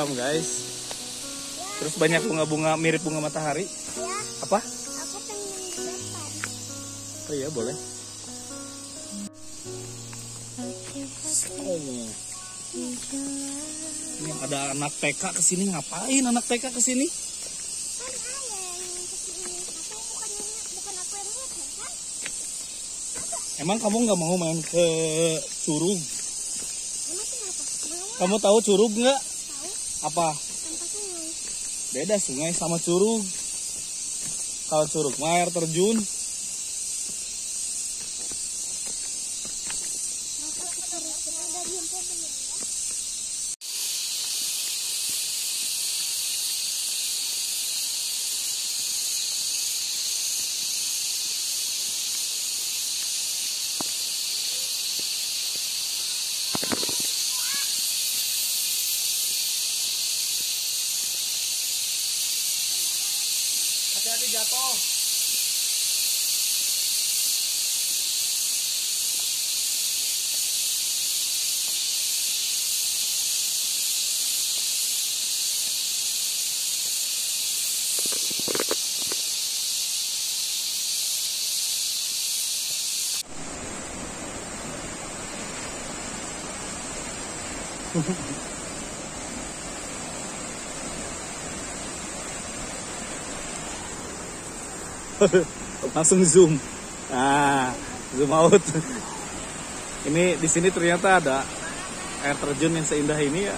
Curam guys. Terus banyak bunga-bunga mirip bunga matahari. Apa? Aku pengen. Oh iya boleh. Oh. Ini ada anak TK ke sini ngapain anak TK ke sini? Ya? Emang kamu nggak mau main ke Curug? Kamu tahu Curug nggak? Apa? Beda sungai sama Curug. Kalau Curug air terjun. langsung zoom. Nah, zoom out. Ini di sini ternyata ada air terjun yang seindah ini ya.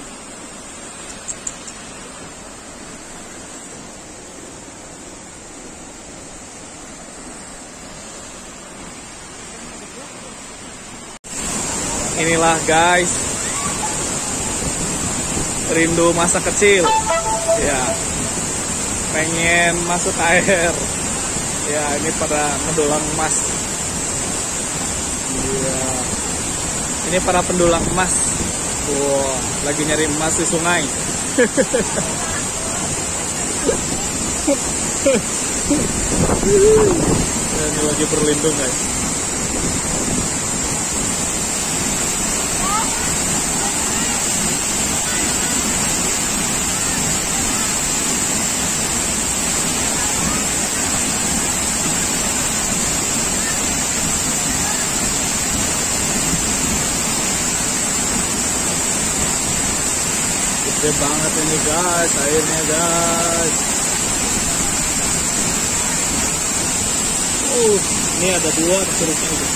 Inilah guys rindu masa kecil ya pengen masuk air ya ini pada mendulang emas. Iya. ini para pendulang emas. Wow lagi nyari emas di sungai. Ya, ini lagi berlindung guys gede banget ini guys. Airnya guys. Oh ini ada dua curugnya itu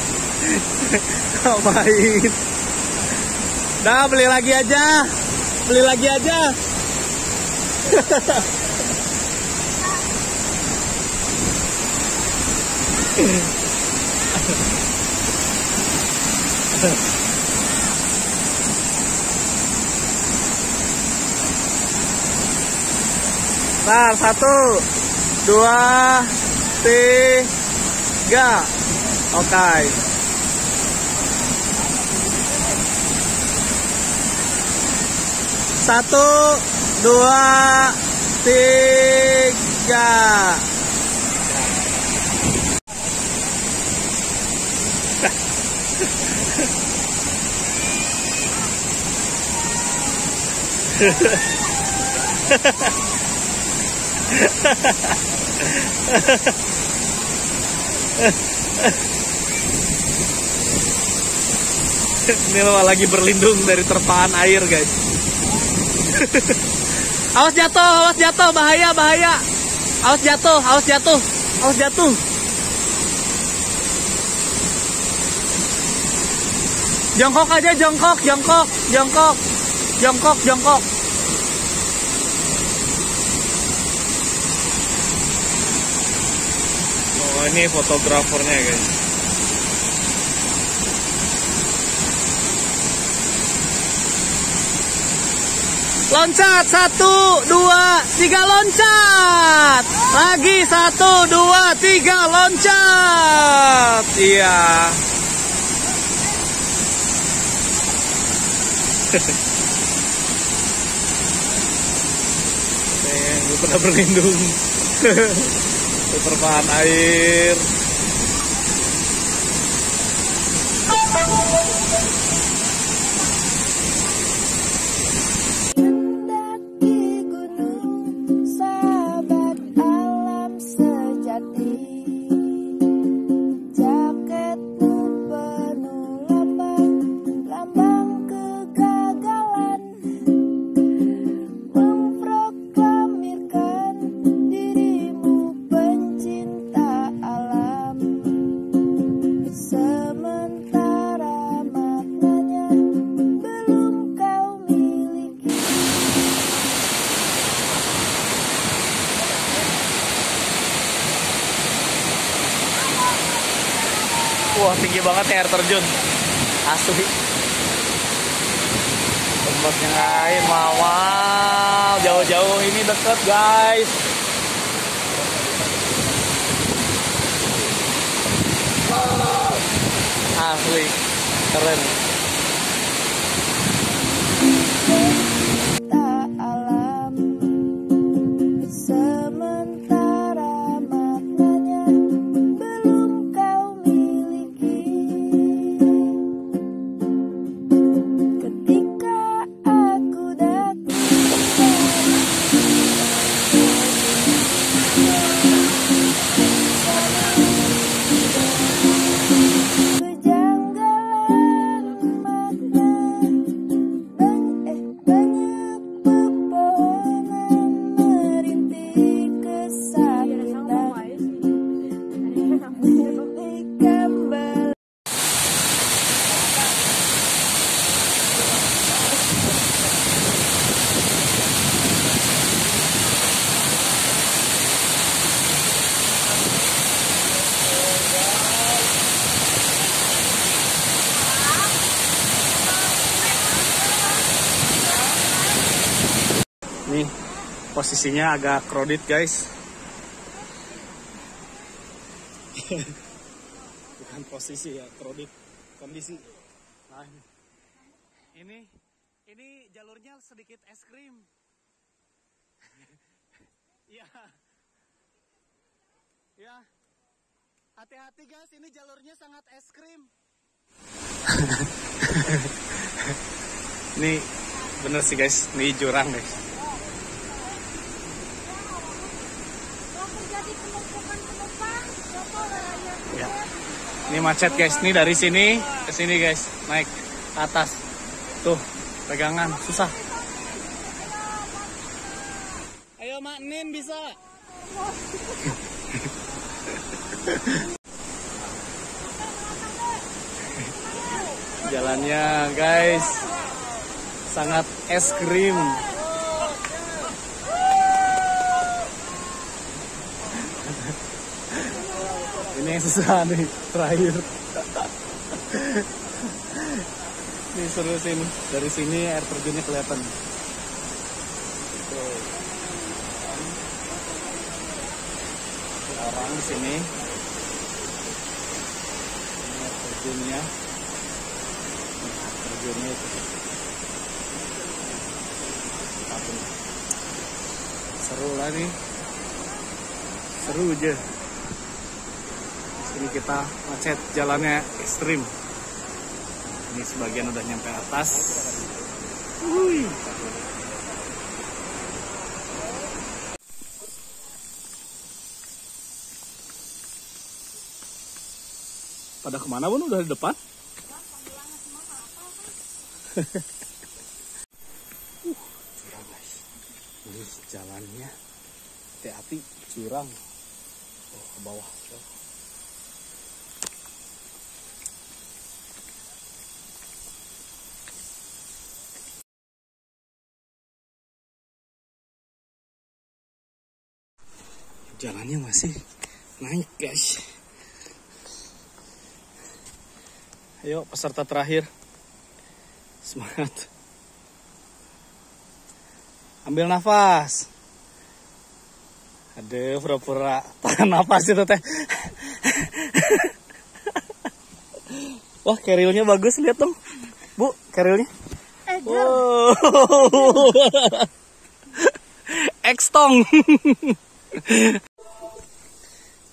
ngapain dah beli lagi aja beli lagi aja Ntar satu, dua, tiga. Oke. Satu, dua, tiga. Ini lagi berlindung dari terpaan air guys. awas jatuh, awas jatuh, bahaya, bahaya. Awas jatuh, awas jatuh, awas jatuh. Jongkok aja, jongkok, jongkok, jongkok, jongkok, jongkok. Oh ini fotografernya guys. Loncat satu dua tiga loncat. Lagi satu dua tiga loncat. Iya. Eh, gue pernah berlindung. Di permukaan air ini deket guys? Asli keren posisinya agak crowded guys bukan posisi ya crowded kondisi. Nah ini. Ini ini jalurnya sedikit es krim. Iya. Ya hati-hati guys. Ini jalurnya sangat es krim. Ini bener sih guys. Ini jurang guys Ini macet guys. Ini dari sini ke sini guys. Naik ke atas. Tuh, pegangan susah. Ayo Mak Nin bisa. Jalannya guys sangat es krim. Ini yang susah nih terakhir. ini seru sini. Dari sini air terjunnya kelihatan. Tuh. Orang di sini. Ini air terjunnya. Ini air terjunnya itu. Seru lah nih. Seru aja ini kita macet jalannya ekstrim. Ini sebagian udah nyampe atas. Wuih. pada ke mana pun udah di depan? Uh, curang guys ini jalannya. Hati-hati curang. Oh ke bawah jalannya masih naik guys. Ayo peserta terakhir. Semangat. Ambil nafas. Aduh pura-pura. Tahan nafas itu teh. Wah kerilnya bagus. Lihat dong. Bu kerilnya. Wow. X-tong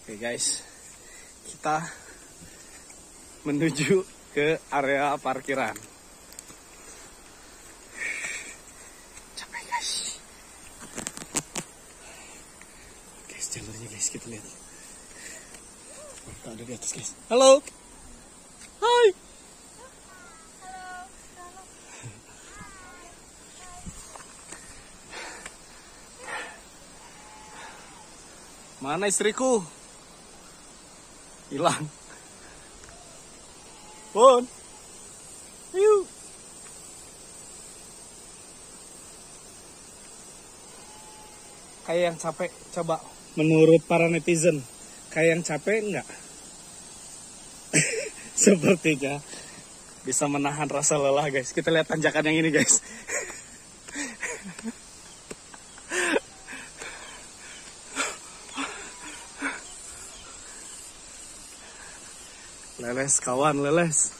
Oke guys, kita menuju ke area parkiran. Capek guys. Guys, jalurnya guys kita lihat. Kita ada di atas guys. Halo. Hai. Mana istriku? Hilang. Pun. Ayo. Kayak yang capek, coba menurut para netizen, kayak yang capek enggak? Sepertinya bisa menahan rasa lelah guys. Kita lihat tanjakan yang ini guys. Leles kawan leles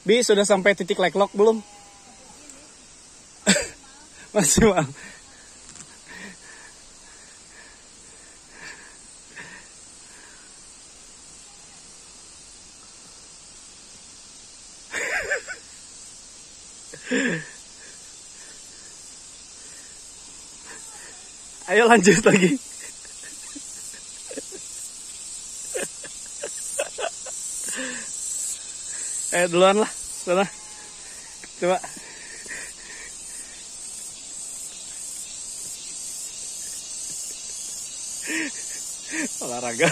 Bi sudah sampai titik like lock belum? Masih bang. Ayo lanjut lagi. Eh duluan lah, sana. Coba. Olahraga.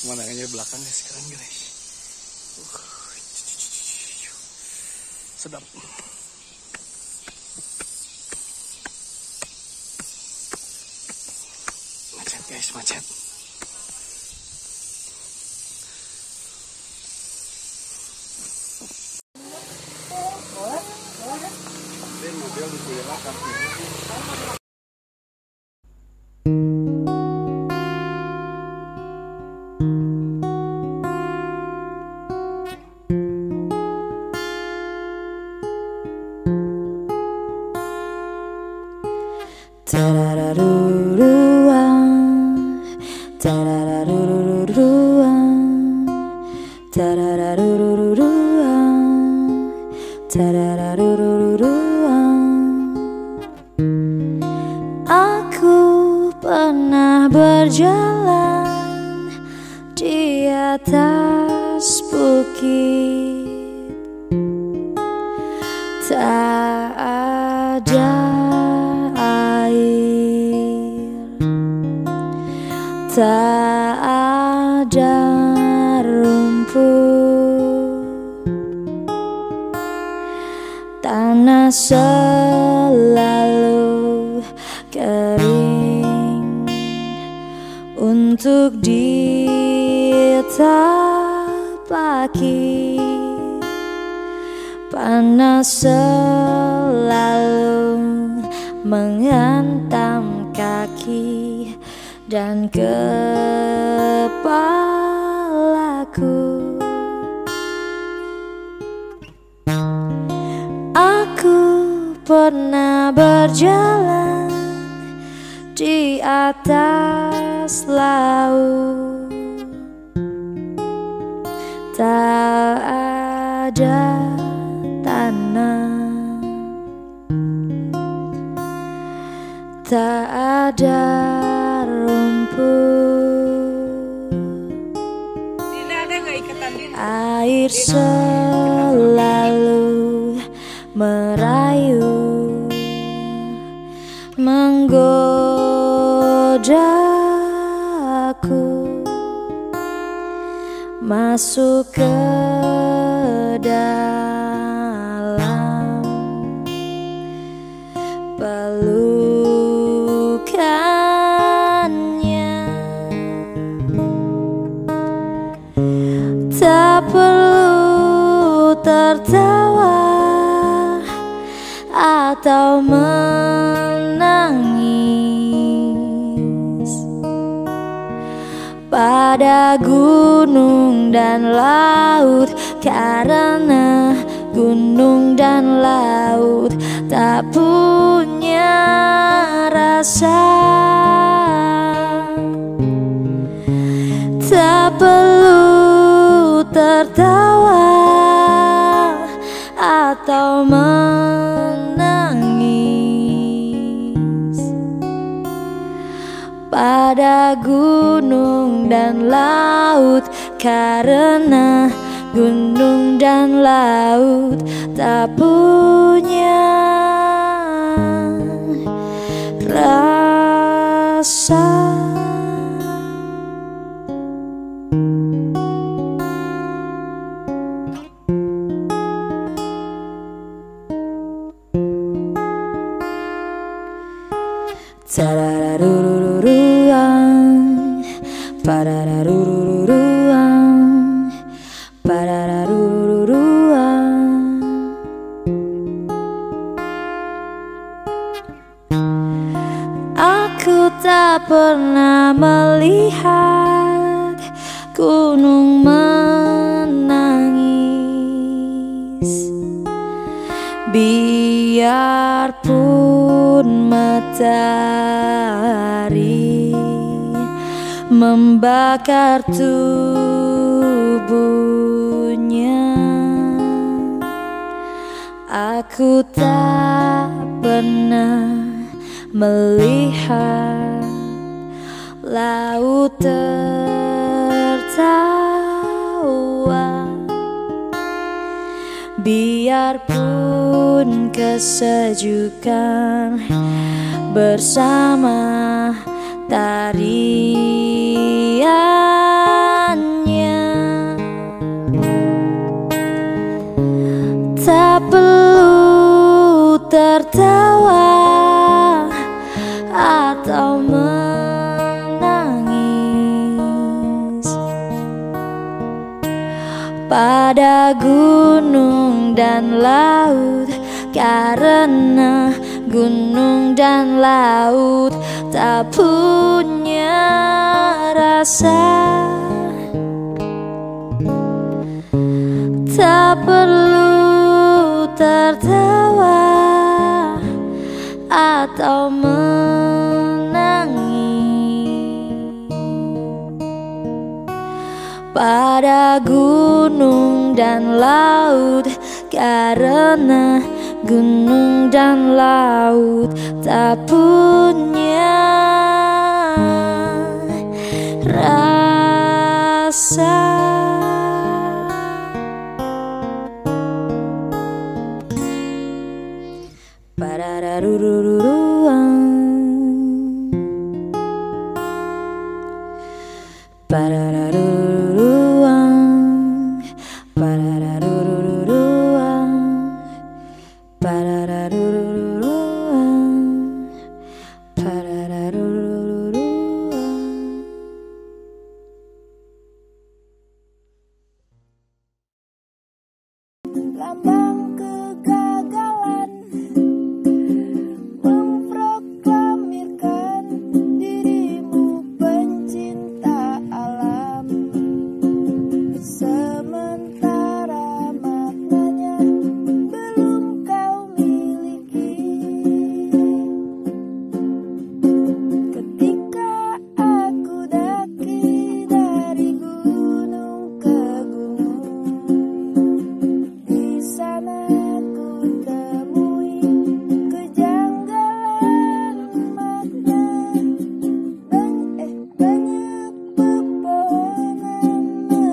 Pemandangannya belakang guys, keren guys. Sedap. Macet guys, macet. Tarararurua, Untuk ditapaki Panas selalu menghantam kaki dan kepalaku. Aku pernah berjalan di atas laut. Tak ada tanah. Tak ada rumput. Air selalu Masuk ke dalam. Pelukannya Tak perlu tertawa atau menangis pada gunung dan laut karena gunung dan laut tak punya rasa. Tak perlu tertawa atau menangis pada gunung dan laut karena gunung dan laut tak punya Biarpun matahari membakar tubuhnya Aku tak pernah melihat laut tertawa Biarpun kesejukan bersama tariannya Tak perlu tertawa dan laut karena gunung dan laut tak punya rasa. Tak perlu tertawa atau menangis pada gunung dan laut karena gunung dan laut tak punya rasa. Parararururuan.